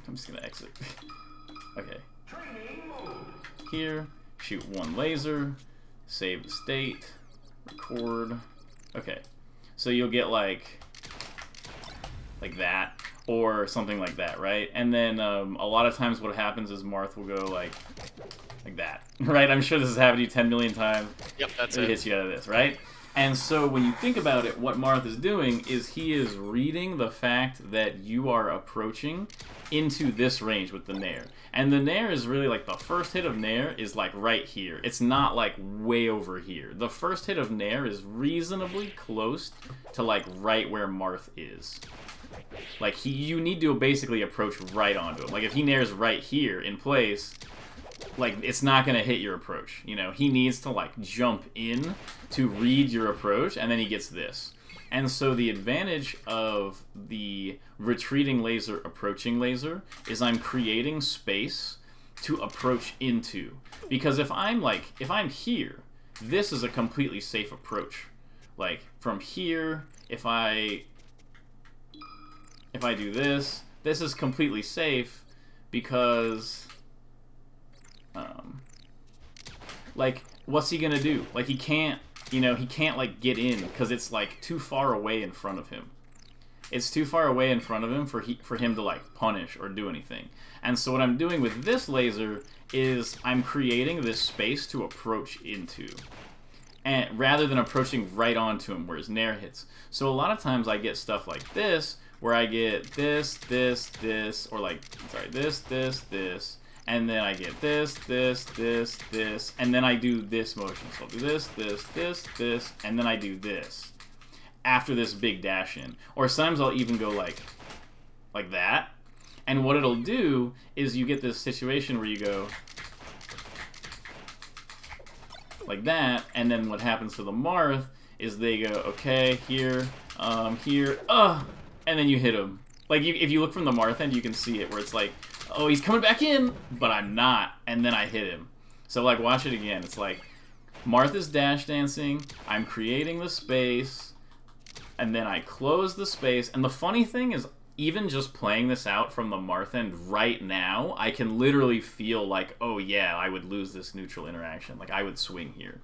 I'm just gonna exit. okay. Here, shoot one laser, save the state, record. Okay, so you'll get like like that or something like that, right? And then um, a lot of times what happens is Marth will go like like that, right? I'm sure this has happened to you 10 million times. Yep, that's It it. hits you out of this, right? And so when you think about it, what Marth is doing is he is reading the fact that you are approaching into this range with the Nair. And the Nair is really like the first hit of Nair is like right here. It's not like way over here. The first hit of Nair is reasonably close to like right where Marth is. Like he, you need to basically approach right onto him. Like if he nairs right here in place, like it's not gonna hit your approach. You know, he needs to like jump in to read your approach, and then he gets this. And so the advantage of the retreating laser, approaching laser, is I'm creating space to approach into. Because if I'm like, if I'm here, this is a completely safe approach. Like from here, if I if I do this, this is completely safe because um like what's he gonna do? Like he can't you know, he can't like get in because it's like too far away in front of him. It's too far away in front of him for he, for him to like punish or do anything. And so what I'm doing with this laser is I'm creating this space to approach into. And rather than approaching right onto him where his nair hits. So a lot of times I get stuff like this where I get this, this, this, or like sorry, this, this, this, and then I get this, this, this, this, and then I do this motion. So I'll do this, this, this, this, and then I do this after this big dash in. Or sometimes I'll even go like like that. And what it'll do is you get this situation where you go like that, and then what happens to the Marth is they go, okay, here, um, here, uh, and then you hit them. Like, you, if you look from the Marth end, you can see it, where it's like, oh, he's coming back in, but I'm not, and then I hit him. So, like, watch it again. It's like, Martha's dash dancing, I'm creating the space, and then I close the space, and the funny thing is, even just playing this out from the Marth end right now, I can literally feel like, oh yeah, I would lose this neutral interaction. Like, I would swing here.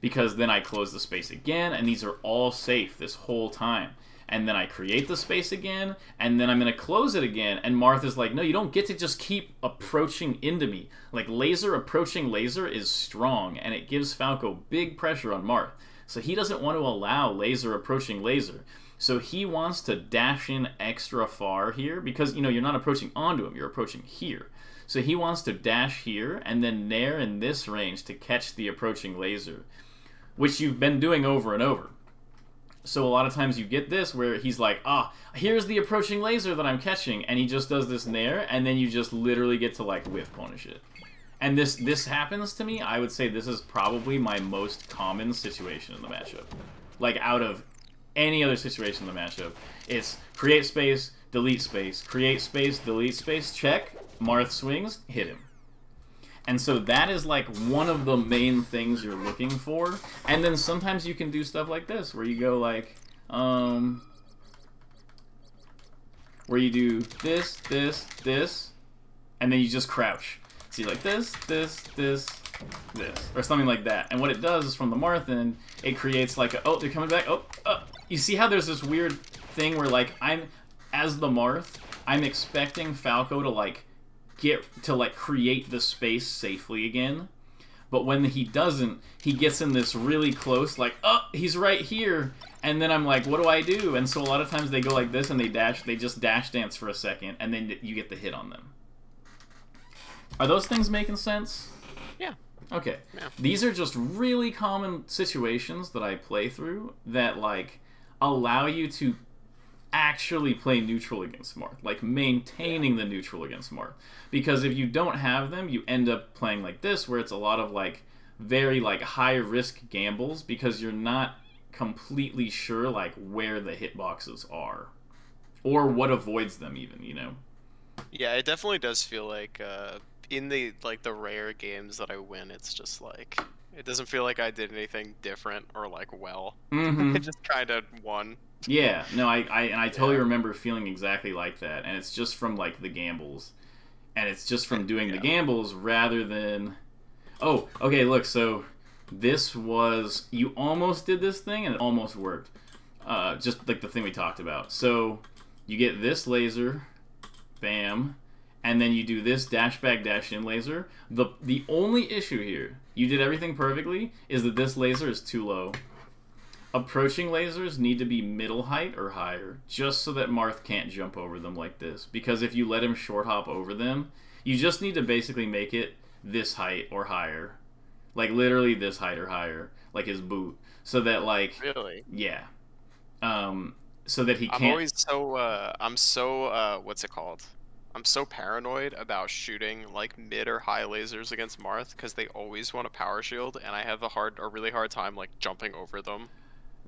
Because then I close the space again, and these are all safe this whole time and then I create the space again, and then I'm to close it again. And Martha's like, no, you don't get to just keep approaching into me. Like, laser approaching laser is strong, and it gives Falco big pressure on Marth. So he doesn't want to allow laser approaching laser. So he wants to dash in extra far here because, you know, you're not approaching onto him, you're approaching here. So he wants to dash here and then nair in this range to catch the approaching laser, which you've been doing over and over. So a lot of times you get this where he's like, ah, here's the approaching laser that I'm catching, and he just does this nair, and then you just literally get to like whiff punish it. And this this happens to me. I would say this is probably my most common situation in the matchup. Like out of any other situation in the matchup, it's create space, delete space, create space, delete space, check, Marth swings, hit him. And so that is like one of the main things you're looking for. And then sometimes you can do stuff like this where you go like, um, where you do this, this, this, and then you just crouch. See like this, this, this, this, or something like that. And what it does is from the Marth end, it creates like, a, oh, they're coming back. Oh, uh, you see how there's this weird thing where like I'm, as the Marth, I'm expecting Falco to like get to like create the space safely again. But when he doesn't, he gets in this really close, like, oh, he's right here. And then I'm like, what do I do? And so a lot of times they go like this and they dash, they just dash dance for a second, and then you get the hit on them. Are those things making sense? Yeah. Okay. Yeah. These are just really common situations that I play through that, like, allow you to actually play neutral against Marth, like maintaining the neutral against Marth. Because if you don't have them, you end up playing like this, where it's a lot of like very like high risk gambles because you're not completely sure like where the hitboxes are or what avoids them even you know yeah it definitely does feel like uh in the like the rare games that i win it's just like it doesn't feel like i did anything different or like well mm-hmm. it just kind of won yeah, no, I, I and I totally yeah. remember feeling exactly like that, and it's just from like the gambles, and it's just from doing yeah. the gambles rather than, oh, okay, look, so this was you almost did this thing and it almost worked, uh, just like the thing we talked about. So you get this laser, bam, and then you do this dash back dash in laser. The the only issue here, you did everything perfectly, is that this laser is too low. Approaching lasers need to be middle height or higher, just so that Marth can't jump over them like this. Because if you let him short hop over them, you just need to basically make it this height or higher. Like literally this height or higher, like his boot. So that like Really? Yeah. Um so that he can't I'm always so uh I'm so uh what's it called? I'm so paranoid about shooting like mid or high lasers against Marth because they always want a power shield, and I have a hard, a really hard time like jumping over them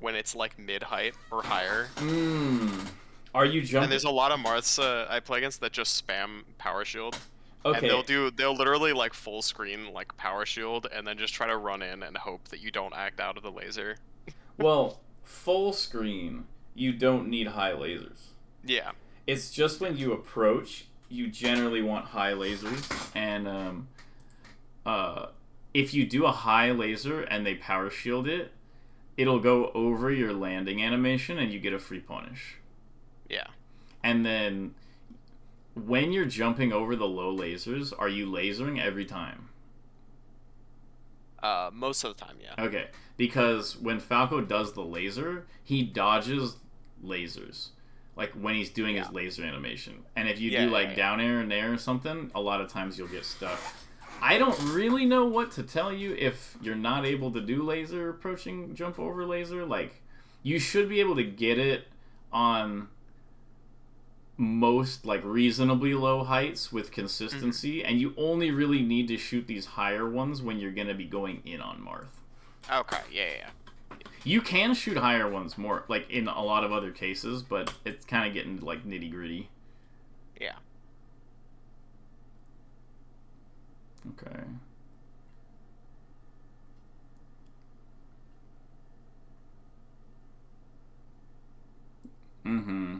when it's like mid height or higher. Mm. Are you jumping? And there's a lot of Marths uh, I play against that just spam power shield. Okay. And they'll do they'll literally like full screen like power shield and then just try to run in and hope that you don't act out of the laser. well, full screen, you don't need high lasers. Yeah. It's just when you approach, you generally want high lasers and um uh if you do a high laser and they power shield it, it'll go over your landing animation and you get a free punish. Yeah. And then when you're jumping over the low lasers, are you lasering every time? Uh, most of the time, yeah. Okay, because when Falco does the laser, he dodges lasers, like when he's doing his laser animation. And if you Yeah, do like yeah, yeah. down air and air or something, a lot of times you'll get stuck. I don't really know what to tell you if you're not able to do laser approaching jump over laser. Like, you should be able to get it on most like reasonably low heights with consistency Mm-hmm. and you only really need to shoot these higher ones when you're going to be going in on Marth. Okay, yeah, yeah. You can shoot higher ones more like in a lot of other cases, but it's kind of getting like nitty-gritty. Yeah. Okay. Mm-hmm.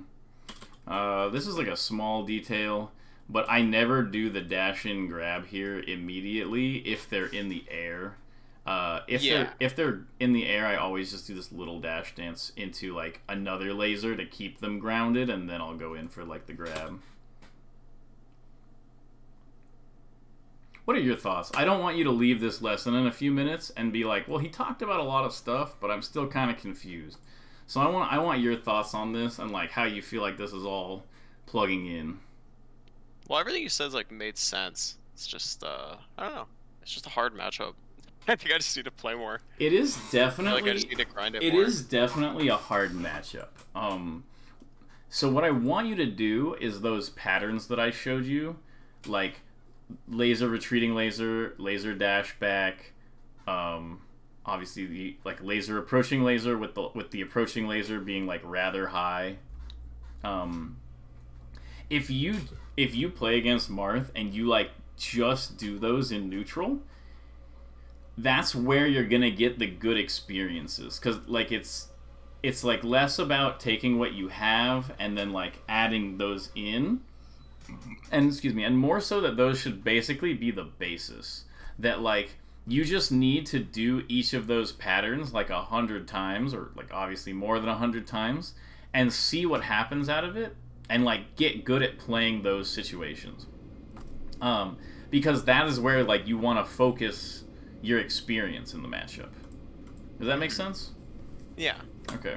Uh, this is like a small detail, but I never do the dash in grab here immediately if they're in the air. Uh, if Yeah. they're if they're in the air, I always just do this little dash dance into like another laser to keep them grounded, and then I'll go in for like the grab. What are your thoughts? I don't want you to leave this lesson in a few minutes and be like, "Well, he talked about a lot of stuff, but I'm still kind of confused." So I want I want your thoughts on this and like how you feel like this is all plugging in. Well, everything you said like made sense. It's just uh, I don't know. It's just a hard matchup. I think I just need to play more. It is I definitely like I just need to grind it, It more. is definitely a hard matchup. Um, so what I want you to do is those patterns that I showed you, like laser retreating laser, laser dash back, um, obviously the like laser approaching laser with the with the approaching laser being like rather high. Um, if you if you play against Marth and you like just do those in neutral, that's where you're gonna get the good experiences because like it's it's like less about taking what you have and then like adding those in and excuse me and more so that those should basically be the basis that like you just need to do each of those patterns like a hundred times or like obviously more than a hundred times and see what happens out of it and like get good at playing those situations um, because that is where like you want to focus your experience in the matchup does that make sense Yeah. Okay.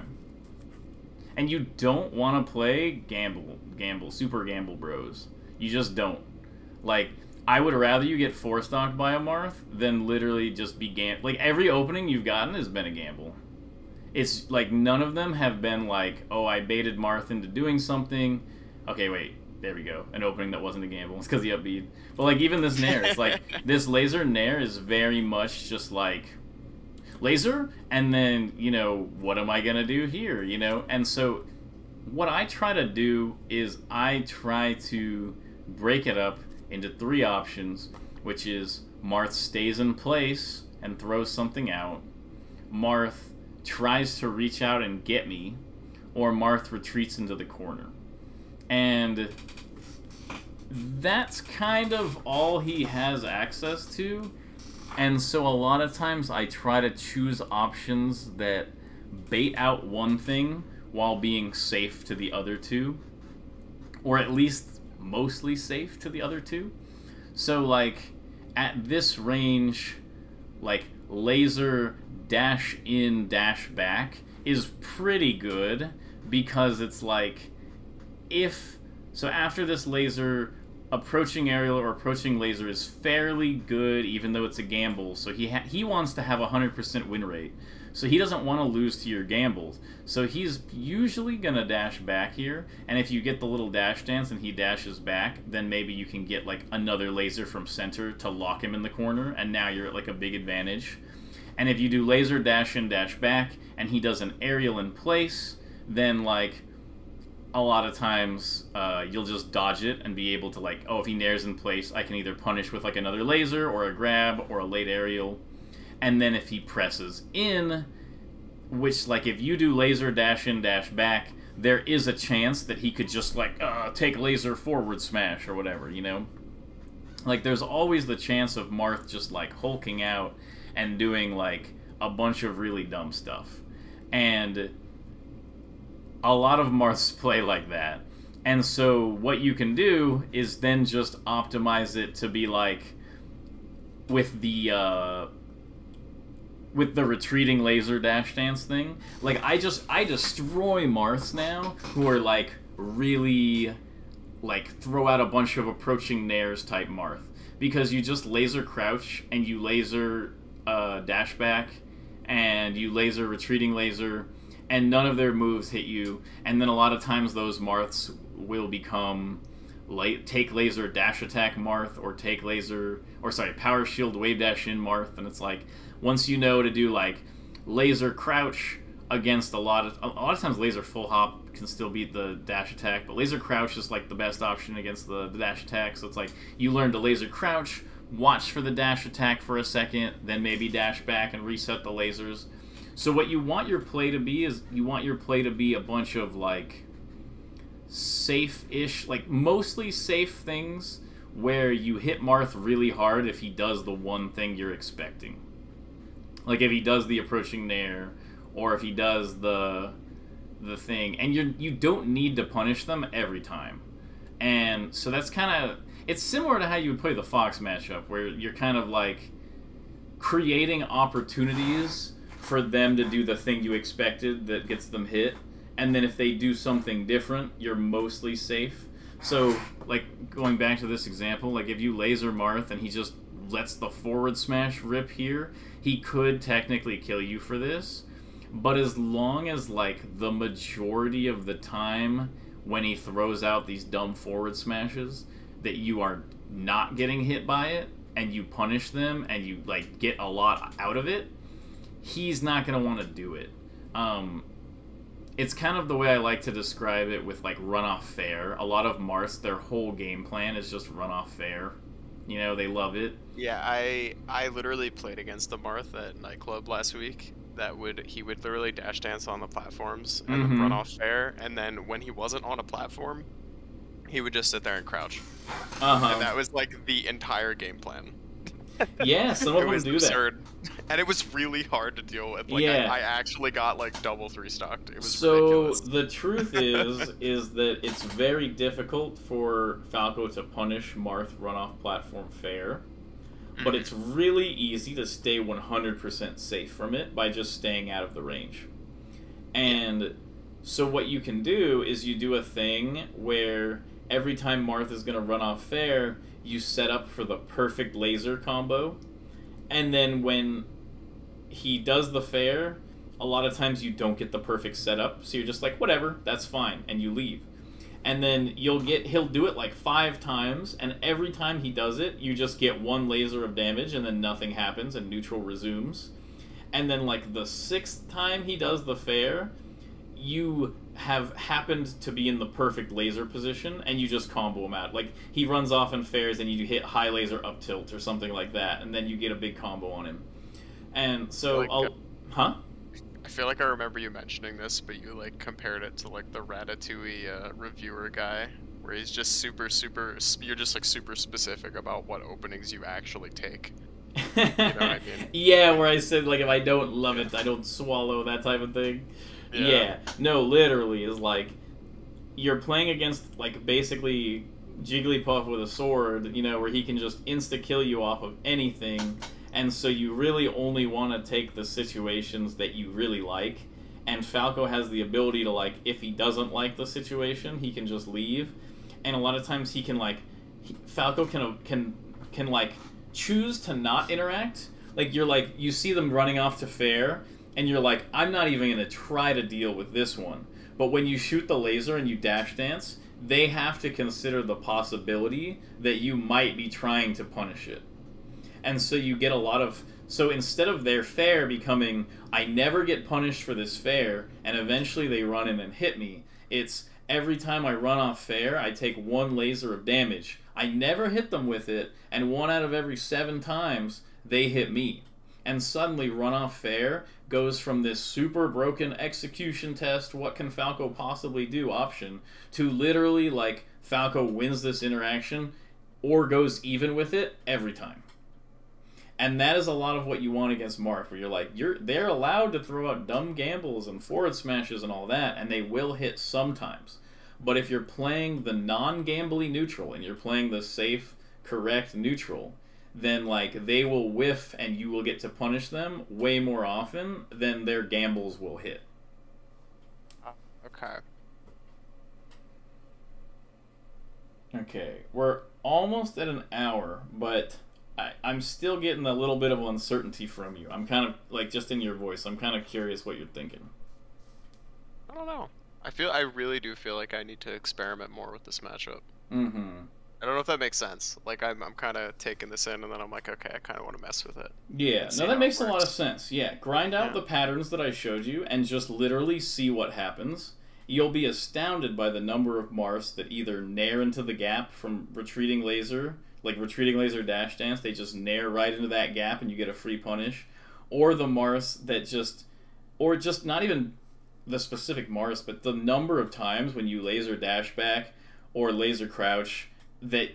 And you don't want to play gamble, gamble, super gamble bros. You just don't. Like, I would rather you get four stocked by a Marth than literally just be gam. Like every opening you've gotten has been a gamble. It's like none of them have been like, oh, I baited Marth into doing something. Okay, wait, there we go. An opening that wasn't a gamble. It's because he upbeat. But like even this Nair, it's like this laser Nair is very much just like laser and then you know what am i going to do here you know? And so what i try to do is i try to break it up into three options which is marth stays in place and throws something out marth tries to reach out and get me or marth retreats into the corner. And that's kind of all he has access to and so a lot of times I try to choose options that bait out one thing while being safe to the other two. Or at least mostly safe to the other two. So like at this range, like laser dash in dash back is pretty good because it's like if so after this laser approaching aerial or approaching laser is fairly good even though it's a gamble. So he he wants to have a 100% win rate. So he doesn't want to lose to your gambles. So he's usually going to dash back here and if you get the little dash dance and he dashes back then maybe you can get like another laser from center to lock him in the corner and now you're at like a big advantage. And if you do laser dash in dash back and he does an aerial in place then like a lot of times uh, you'll just dodge it and be able to like oh if he nairs in place i can either punish with like another laser or a grab or a late aerial. And then if he presses in which like if you do laser dash in dash back there is a chance that he could just like uh, take laser forward smash or whatever you know? Like there's always the chance of marth just like hulking out and doing like a bunch of really dumb stuff. And a lot of Marths play like that. And so what you can do is then just optimize it to be like with the uh, with the retreating laser dash dance thing. Like I just I destroy Marths now who are like really like throw out a bunch of approaching nairs type Marth because you just laser crouch and you laser uh, dash back and you laser retreating laser and none of their moves hit you and then a lot of times those Marths will become take laser dash attack Marth or take laser or sorry power shield wave dash in Marth and it's like once you know to do like laser crouch against a lot of a lot of times laser full hop can still beat the dash attack but laser crouch is like the best option against the, the dash attack so it's like you learn to laser crouch watch for the dash attack for a second then maybe dash back and reset the lasers so what you want your play to be is you want your play to be a bunch of like safe-ish like mostly safe things where you hit Marth really hard if he does the one thing you're expecting. Like if he does the approaching nair, or if he does the the thing, and you you don't need to punish them every time, and so that's kind of it's similar to how you would play the Fox matchup, where you're kind of like creating opportunities for them to do the thing you expected that gets them hit, and then if they do something different, you're mostly safe. So, like going back to this example, like if you laser Marth and he just lets the forward smash rip here, he could technically kill you for this. But as long as like the majority of the time when he throws out these dumb forward smashes that you are not getting hit by it and you punish them and you like get a lot out of it, he's not gonna want to do it. Um, it's kind of the way I like to describe it with like runoff fair. A lot of Marths, their whole game plan is just runoff fair. You know, they love it. Yeah, I I literally played against the Marth at nightclub last week. That would he would literally dash dance on the platforms and Mhm. run off fair, and then when he wasn't on a platform, he would just sit there and crouch. Uh huh. And that was like the entire game plan. Yeah, some of them do that. And it was really hard to deal with. Like Yeah. I, I actually got like double three stocked. It was so ridiculous. the truth is is that it's very difficult for Falco to punish Marth runoff platform fair, but Mhm. it's really easy to stay 100% safe from it by just staying out of the range. And so what you can do is you do a thing where every time Marth is going to run off fair, you set up for the perfect laser combo. And then when he does the fair, a lot of times you don't get the perfect setup, so you're just like, whatever, that's fine, and you leave. And then you'll get he'll do it like five times, and every time he does it, you just get one laser of damage, and then nothing happens, and neutral resumes. And then like the sixth time he does the fair, you have happened to be in the perfect laser position, and you just combo him out. Like he runs off and fairs, and you hit high laser up tilt or something like that, and then you get a big combo on him. And so Like, I'll, uh, huh? I feel like I remember you mentioning this, but you like compared it to like the Ratatouille uh, reviewer guy, where he's just super, super. You're just like super specific about what openings you actually take. know what I mean? Yeah, where I said like if I don't love it, I don't swallow that type of thing. Yeah. No, literally is like you're playing against like basically Jigglypuff with a sword, you know, where he can just insta kill you off of anything, and so you really only want to take the situations that you really like. And Falco has the ability to like if he doesn't like the situation, he can just leave. And a lot of times he can like Falco can uh, can can like choose to not interact. Like you're like you see them running off to fair and you're like I'm not even going to try to deal with this one. But when you shoot the laser and you dash dance, they have to consider the possibility that you might be trying to punish it. And so you get a lot of so instead of their fair becoming I never get punished for this fair and eventually they run in and hit me, it's every time I run off fair, I take one laser of damage. I never hit them with it, and one out of every seven times they hit me. And suddenly, run off fair goes from this super broken execution test, what can Falco possibly do option, to literally like Falco wins this interaction or goes even with it every time. And that is a lot of what you want against Marth, where you're like, you're they're allowed to throw out dumb gambles and forward smashes and all that, and they will hit sometimes. But if you're playing the non-gambly neutral and you're playing the safe, correct neutral, then like they will whiff and you will get to punish them way more often than their gambles will hit. Uh, okay. Okay, we're almost at an hour, but I, I'm still getting a little bit of uncertainty from you. I'm kind of like just in your voice. I'm kind of curious what you're thinking. I don't know. I feel I really do feel like I need to experiment more with this matchup. Mm-hmm. I don't know if that makes sense. Like I'm, I'm kind of taking this in, and then I'm like, okay, I kind of want to mess with it. Yeah, no, that makes a lot of sense. Yeah, grind out Yeah. the patterns that I showed you and just literally see what happens. You'll be astounded by the number of Marths that either nair into the gap from retreating laser, like retreating laser dash dance, they just nair right into that gap and you get a free punish, or the Marths that just, or just not even the specific Marths, but the number of times when you laser dash back or laser crouch that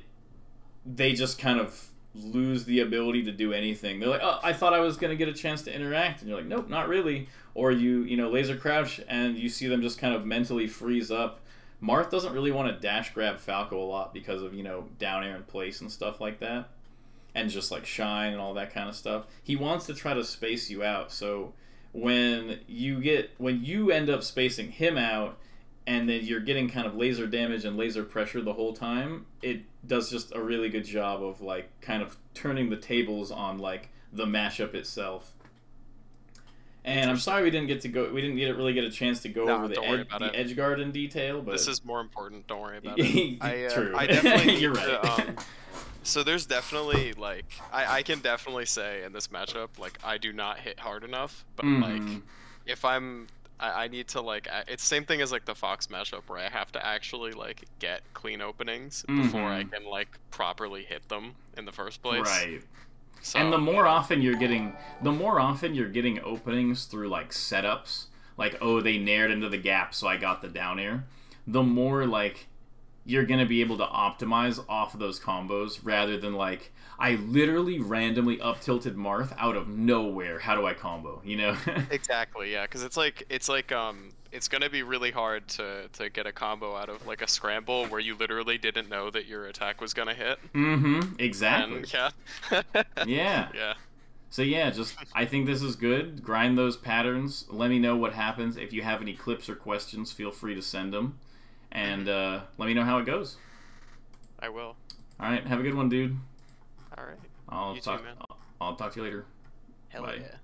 they just kind of lose the ability to do anything. They're like, "Oh, I thought I was going to get a chance to interact." And you're like, "Nope, not really." Or you, you know, laser crouch and you see them just kind of mentally freeze up. Marth doesn't really want to dash grab Falco a lot because of, you know, down air in place and stuff like that. And just like shine and all that kind of stuff. He wants to try to space you out. So when you get when you end up spacing him out and then you're getting kind of laser damage and laser pressure the whole time, it does just a really good job of like kind of turning the tables on like the matchup itself. And I'm sorry we didn't get to go. We didn't get really get a chance to go No, over the, ed, the edge guard in detail. But This is more important. Don't worry about it. I, uh, true. I definitely need You're to, right. um, So there's definitely like I, I can definitely say in this matchup like I do not hit hard enough, but Mhm. like if I'm I, I need to like it's same thing as like the Fox matchup where I have to actually like get clean openings before I can like properly hit them in the first place. right. So, and the more often you're getting the more often you're getting openings through like setups like oh they naired into the gap so i got the down air the more like you're gonna be able to optimize off of those combos rather than like i literally randomly up tilted marth out of nowhere. How do i combo? You know? Exactly, yeah, because it's like it's like um it's gonna be really hard to to get a combo out of like a scramble where you literally didn't know that your attack was gonna hit. mm-hmm exactly And yeah. yeah Yeah. So yeah, just I think this is good. Grind those patterns. Let me know what happens. If you have any clips or questions, feel free to send them, and uh, let me know how it goes. I will. All right, have a good one, dude. All right. I'll You too, talk. man. I'll, I'll talk to you later. Hell Bye. yeah.